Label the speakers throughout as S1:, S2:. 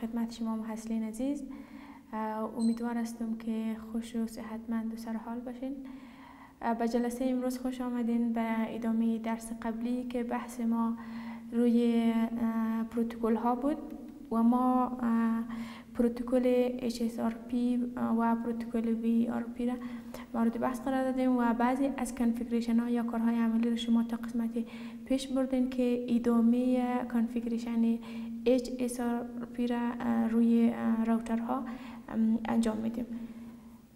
S1: خدمت شما محصلین عزیز. امیدوار هستم که خوش و صحتمند و سرحال باشین. به جلسه امروز خوش آمدین به ادامه درس قبلی که بحث ما روی پروتکل ها بود و ما پروتکل HSRP و پروتکل VRP را مورد بحث قرار دادیم و بعضی از کنفیگریشن ها یا کارهای عملی رو شما تا قسمت پیش بردین که ادامه کنفیگریشن HSRP را روی راوترها انجام میدیم.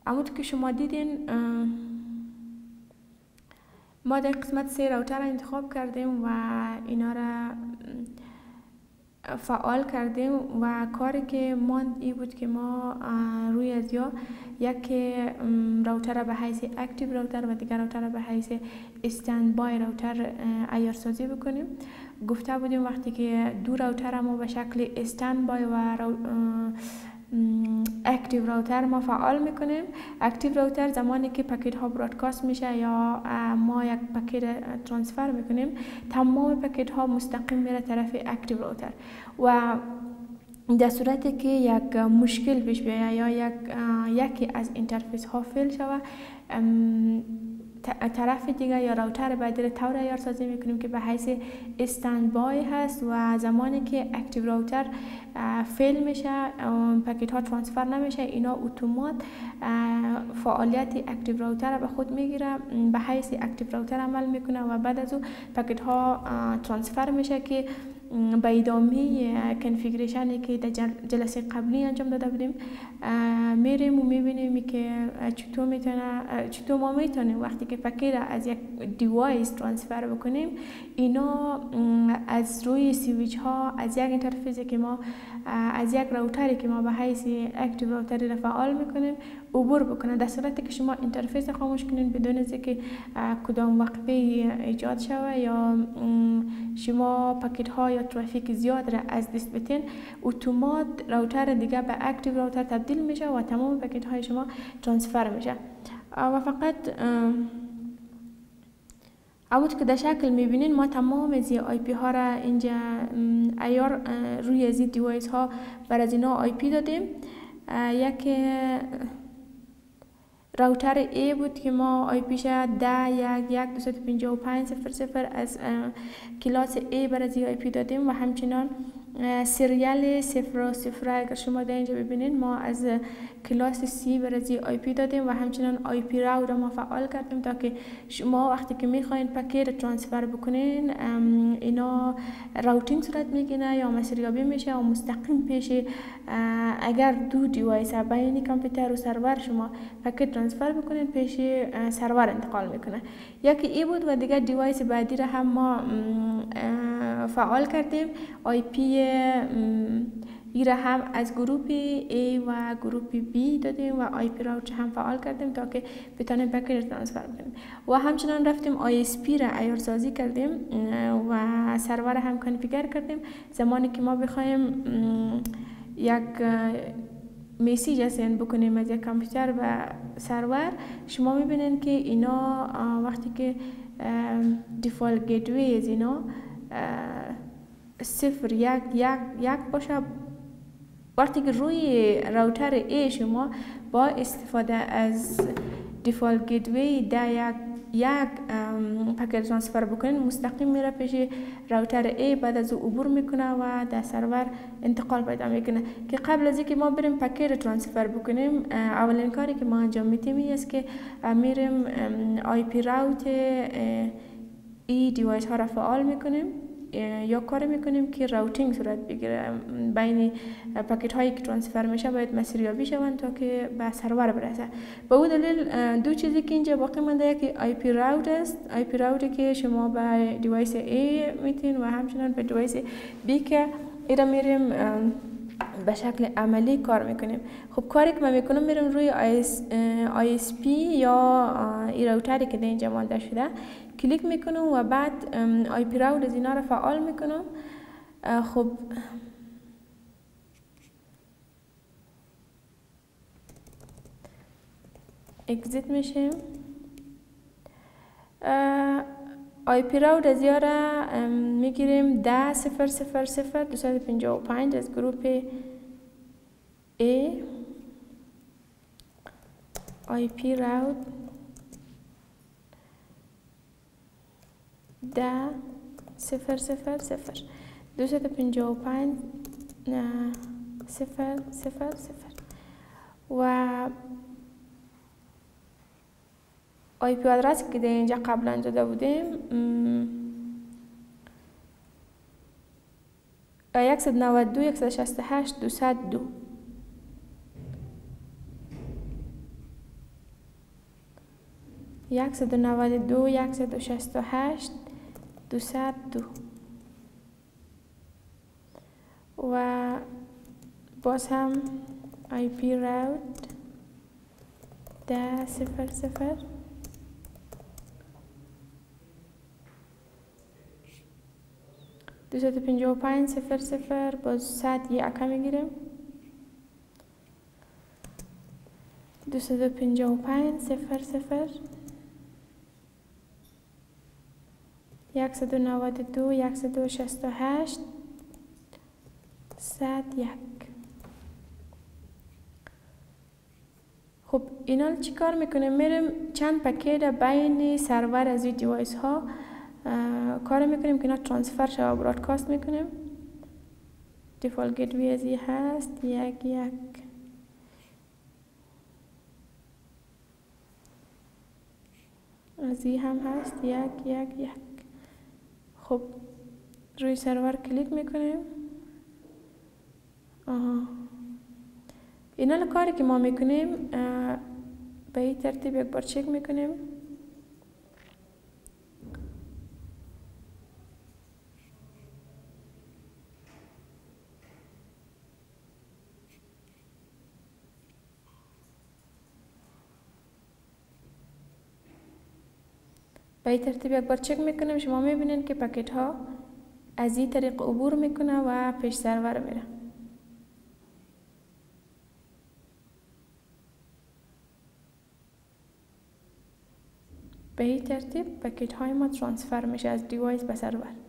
S1: اما که شما دیدین ما در قسمت سه راوتر را انتخاب کردیم و اینا را فعال کردیم و کاری که ماند ای بود که ما روی از یا یک راوتر به حیث اکتیو راوتر و دیگر راوتر به حیث standby router عیارسازی بکنیم. گفته بودیم وقتی که دو router ما به شکل standby و active router ما فعال می‌کنیم. active router زمانی که packet ها broadcast میشه یا ما یک packet transfer می‌کنیم تمام packet ها مستقیم میره طرف active router و در صورتی که یک مشکل پیش بیاید یا یک یکی از interface ها fail شود طرف دیگه یا router بعدی رو طور عیار سازی می‌کنیم که به حیث standby هست و زمانی که active router fail میشه packet ها transfer نمیشه اینا اتومات فعالیت active router به خود می‌گیره به حیث active router عمل می‌کنه و بعد از او packet ها transfer میشه که به ادامه configuration ی که در جلسه قبلی انجام داده بودیم میریم و می‌بینیم که چطور می‌تونه چطور ما می‌تونیم وقتی که packet از یک device transfer بکنیم اینا از روی سیویچ ها از یک interface ی که ما از یک router ی که ما به حیث active router ی را فعال می‌کنیم عبور بکنه. در صورتی که شما interface خاموش کنین بدون از که کدام وقفه ایجاد شوه یا شما packet ها یا ترافیک زیاد را از دست بتین اتومات router دیگه به active router تبدیل میشه و تمام packet های شما transfer میشه. و فقط اما که در شکل می‌بینین ما تمام از IP ها را اینجا عیار روی از device ها بر از اینا IP دادیم. یک router A بود که ما IP ش ده یک یک دوست پینجا و پنج صفر صفر از کلاس A برای IP دادیم و همچنان serial صفر و صفر اگر شما در اینجا ببینید ما از کلاس C برای IP دادیم و همچنان IP route را ما فعال کردیم تا که شما وقتی که می‌خواین packet transfer بکنین اینا routing صورت می‌گیره یا مسیریابی میشه و مستقیم پیش اگر دو device بین کامپیوتر و سرور شما packet transfer بکنین پیش سرور انتقال می‌کنه. یکی A بود و دیگر device بعدی را هم ما فعال کردیم. IP ای را هم از گروپ A و گروپ B دادیم و IP هم فعال کردیم تا که بتانیم packet transfer کنیم و همچنان رفتیم IP را عیارسازی کردیم و سرور هم configure کردیم. زمانی که ما بخوایم یک میسیج اسند بکنیم از یک کامپیوتر و سرور شما می‌بینید که اینا وقتی که دیفالت گیتوی از اینا صفر یک یک یک باشه. وقتی که روی راوتر A شما با استفاده از دیفالت گیتوی ده یک یک پکیت ترانسفر بکنین مستقیم میره پیش راوتر A بعد از عبور می‌کنه و در سرور انتقال پیدا می‌کنه. که قبل از اینکه ما بریم packet transfer بکنیم اولین کاری که ما انجام میتیم است که میریم IP route ای device ها را فعال می‌کنیم. یا کار می‌کنیم که routing صورت بگیره. بین packet هایی که transfer میشه باید مسیریابی شوند تا که به سرور برسه. به او دلیل دو چیزی که اینجا باقی مانده که IP route است. IP route ی که شما به device A میتین و همچنان به device B که ایرا میریم به شکل عملی کار می‌کنیم. خب کاری که من می‌کنم میرم روی پی یا ای router ی که در اینجا مانده شده. کلیک می‌کنم و بعد IP route از اینا رو فعال می‌کنم. خب. exit میشیم IP route از یاره می‌گیریم ده صفر صفر صفر دو پنجاه و پنج از گروپ A. IP route ده صفر صفر صفر. دوصد پنجاه و پنج صفر صفر صفر. و آی پی آدرس که در اینجا قبلا داده بودیم یکصد نود دو یکصد شست هشت دوصد دو. یکصد و دو یکصد و شست و هشت. دوصد دو و باز هم آی پی راوت ده صفر صفر دوصد پنجاه و پنج صفر صفر باز صد یکه می‌گیریم دوصد پنجاه و پنج صفر صفر یکصد و نود دو یکصد و شست و هشت صد یک خب اینا چی کار می‌کنیم میریم چند پکیت بین سرور از این دیوایس ها کار می‌کنیم که اینا ترانسفر شو برادکاست می‌کنیم دیفالت گیتوی از این هست یک یک از هم هست یک یک یک خب روی سرور کلیک می‌کنیم. آها. اینا کاری که ما می‌کنیم به این ترتیب یک بار چک می‌کنیم. به این ترتیب یک بار چک می‌کنیم شما می‌بینید که پکیت ها از این طریق عبور می‌کنه و پیش سرور میره. به این ترتیب پکیت های ما ترانسفر میشه از دیوایس به سرور.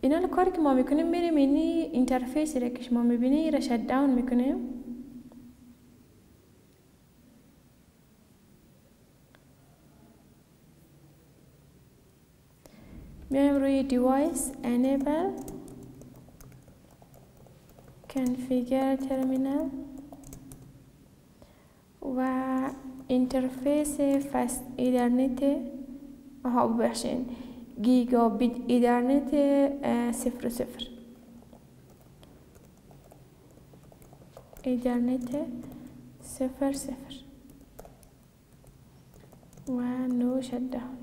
S1: اینا کاری که ما می‌کنیم میریم اینی interface ی را که شما می‌بینی را shutdown می‌کنیم میایم روی device enable configure terminal و interface fast ethernet آها ببخشید جيجا بيت إيدرنت صفر صفر. إيدرنت صفر صفر. ونشدهم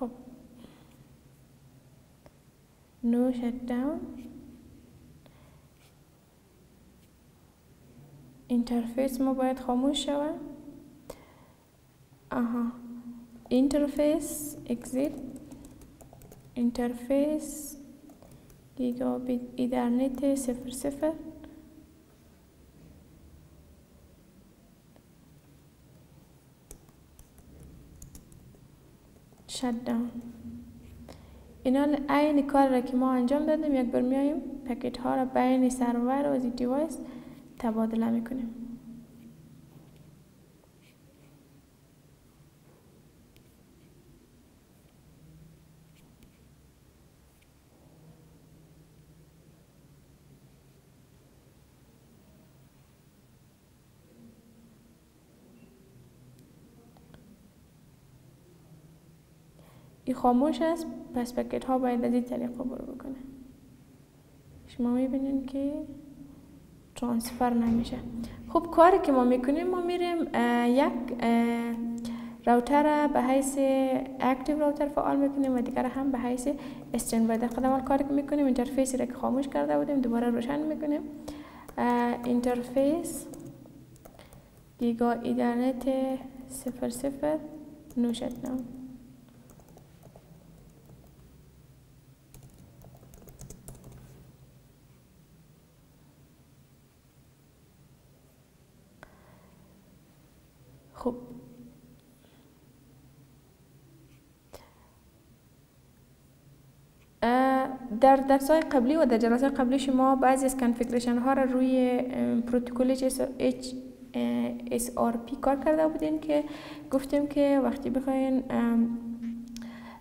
S1: خب. no shutdown interface ما باید خاموش شود. آها. interface exit interface gigabit ethernet صفر صفر. شت داون اینا عین کار را که ما انجام دادیم یک بار میایم پکیت ها را بین سرور و دیوایس تبادله می‌کنیم این خاموش است پس packet ها باید از این طریق عبور بکنه. شما می‌بینید که transfer نمیشه. خب کاری که ما می‌کنیم ما میریم یک router به حیث active router فعال می‌کنیم و دیگر هم به حیث standby قدم کاری که می‌کنیم interface ی را که خاموش کرده بودیم دوباره روشن می‌کنیم. interface giga ethernet صفر صفر نوشت نام خب در درس های قبلی و در جلسه قبلی شما بعضی از کنفیگریشن ها را روی پروتکل HSRP کار کرده بودین که گفتیم که وقتی بخواین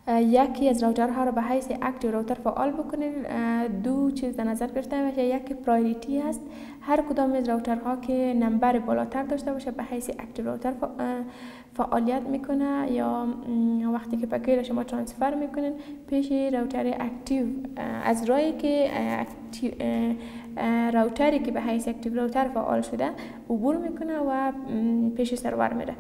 S1: یکی از router ها را به حیث active router فعال بکنین. دو چیز در نظر گرفته میشه یکی priority هست. هر کدام از router ها که نمبر بالاتر داشته باشه به حیث active router فعالیت می‌کنه یا وقتی که packet شما transfer می‌کنین پیش router active از راهی که active router ی که به حیث active router فعال شده عبور می‌کنه و پیش سرور میره.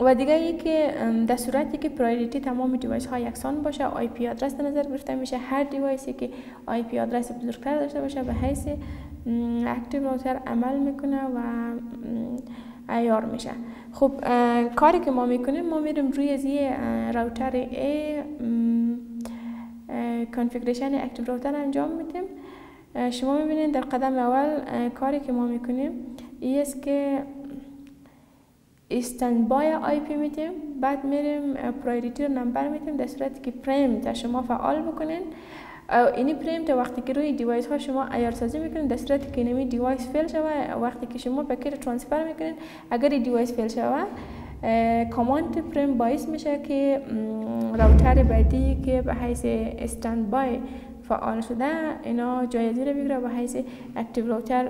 S1: و دیگه ای که در صورتی که priority تمام device ها یکسان باشه IP address در نظر گرفته میشه. هر device ی که IP address بزرگتر داشته باشه به حیث active router عمل می‌کنه و ایار میشه. خب کاری که ما می‌کنیم ما میریم روی از router A configuration active router انجام میدیم. شما می‌بینید در قدم اول کاری که ما می‌کنیم ای است که standby IP میتیم بعد میریم priority رو number میتیم در صورتی که preempt تا شما فعال بکنین اینی preempt تا وقتی که روی device ها شما ایار سازی می‌کنین در صورتی که نمی device fail شوه. وقتی که شما packet transfer می‌کنین اگر device fail شوه command preempt باعث میشه که router بعدی که به حیث standby فعال شده اینا جایزی رو بگیره به حیث active router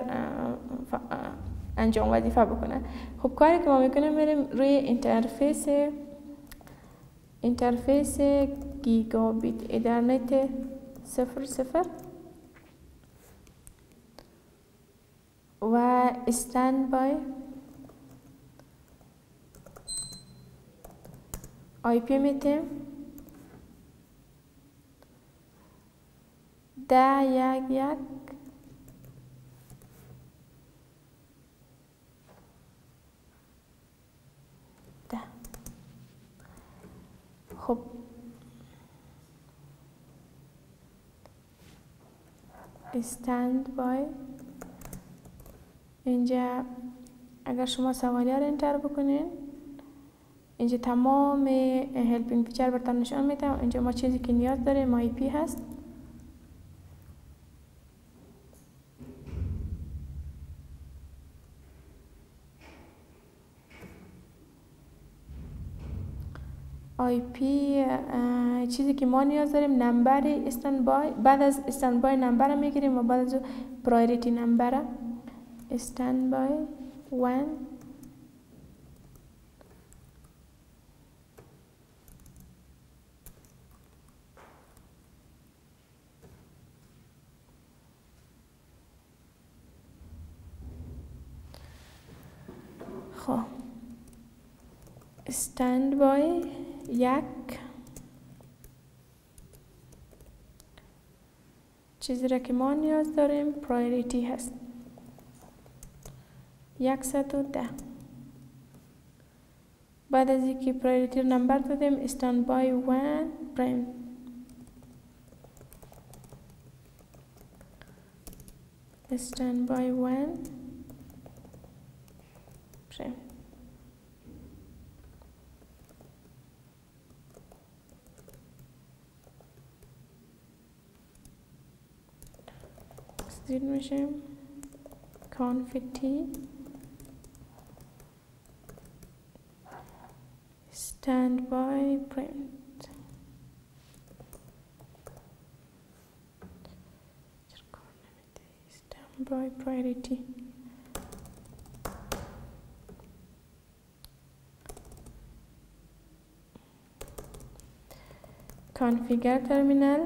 S1: انجام وظیفه بکنه. خب کاری که ما می‌کنیم میریم روی interface interface gigabit ethernet صفر صفر و استند بای آی پی میتیم. ده یک یک ده خب standby اینجا اگر شما سوالی رو enter بکنین. اینجا تمام helping feature برتان نشان میدم. اینجا ما چیزی که نیاز داریم IP هست. IP چیزی که ما نیاز داریم نمبر استند بای بعد از استند بای نمبر می‌گیریم و بعد از پرایوریتی نمبر استند بای 1 خب. standby یک چیزی را که ما نیاز داریم priority هست یکصد و ده بعد از اینکه priority number دادیم standby one preempt standby one. Exit میشیم config t standby print standby priority configure terminal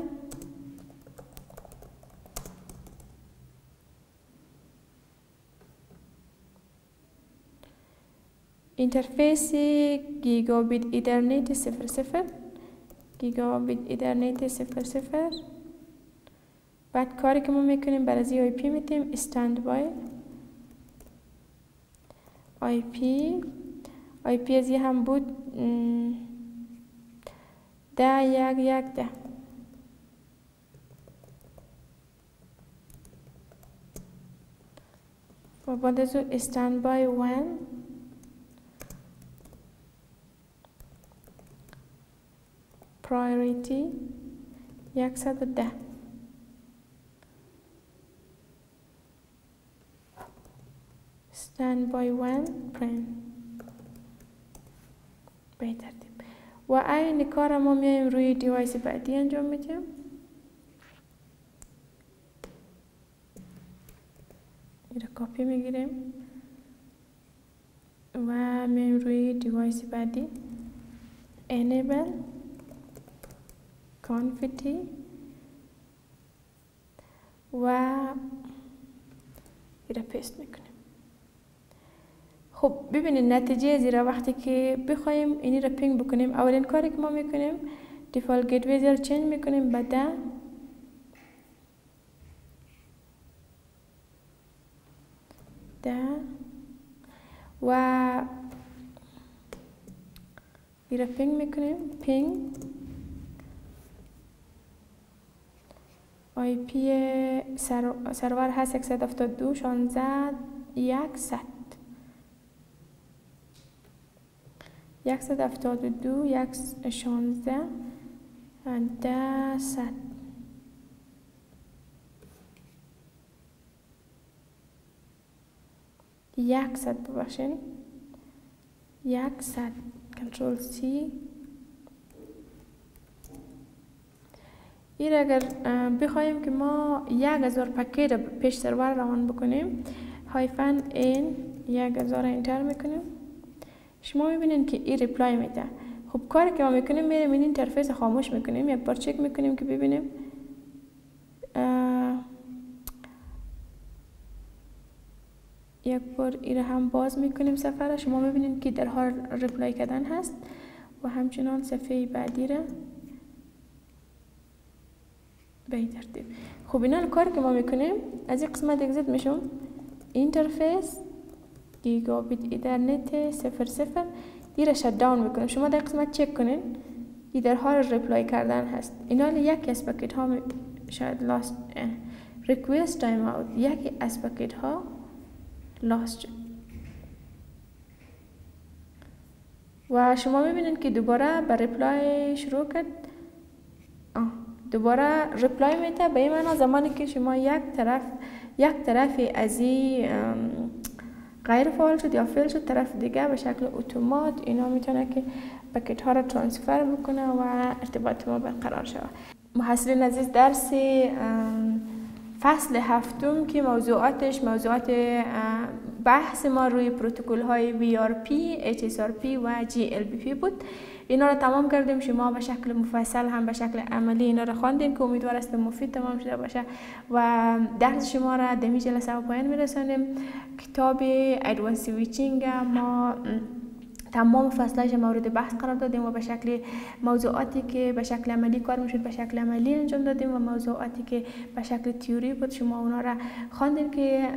S1: interface gigabit ethernet صفر صفر gigabit ethernet صفر صفر بعد کاری که ما می‌کنیم بر از IP میتیم standby IP آی پی از هم بود ده یک یک ده و بعد از او استند بای ون priority یکصد و ده. Standby one preempt به ترتیب و این کار ما میایم روی device بعدی انجام میدیم. این کاپی می‌گیریم. و میایم روی device بعدی. Enable. Conf t و این paste می‌کنیم. خب ببینید نتیجه زیرا وقتی که بخوایم اینی را ping بکنیم اولین کاری که ما می‌کنیم default gateway ز چنج می‌کنیم به ده ده و این را ping می‌کنیم ping آی پی سرور هست 172 16 100 172 هفتاد و دو یک شانزده ده صد. یک صد ببخشین یک صد. کنترل سی. این اگر بخوایم که ما یک هزار packet پیش سرور روان بکنیم hyphen n یک هزار enter می‌کنیم. شما می‌بینید که این reply میده. خب کاری که ما می‌کنیم میریم این interface خاموش می‌کنیم یک بار چک می‌کنیم که ببینیم. یک بار این هم باز می‌کنیم صفر شما می‌بینید که در حال reply کردن هست و همچنان صفحه بعدی را به این ترتیب. خب اینا کار که ما می‌کنیم از این قسمت exit میشم interface gigabit ethernet صفر این را shutdown می‌کنیم. شما در قسمت چک کنین این در حال reply کردن هست. اینا یکی از packet ها شاید lost request time out یکی از ها lost و شما می‌بینید که دوباره به reply شروع کرد. دوباره reply میده. به این معنا زمانی که شما یک طرف یک طرف از این غیر فعال شد یا فعال شد طرف دیگه به شکل اتومات اینا می‌تونه که packet ها را transfer بکنه و ارتباط ما برقرار شود. محصلین عزیز درس فصل هفتم که موضوعاتش موضوعات بحث ما روی پروتکل های VRRP, HSRP و GLBP بود. اینا رو تمام کردیم. شما به شکل مفصل هم به شکل عملی اینا رو خواندین که امیدوار است مفید تمام شده باشه. و درس شما را دمی جلسه به پایان میرسانیم. کتاب advanced switching ما تمام فصلش مورد بحث قرار دادیم و به شکل موضوعاتی که به شکل عملی کار می‌شد به شکل عملی انجام دادیم و موضوعاتی که به شکل تیوری بود. شما اونا را خواندین که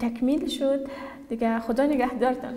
S1: تکمیل شد. دیگه خدا نگهدارتان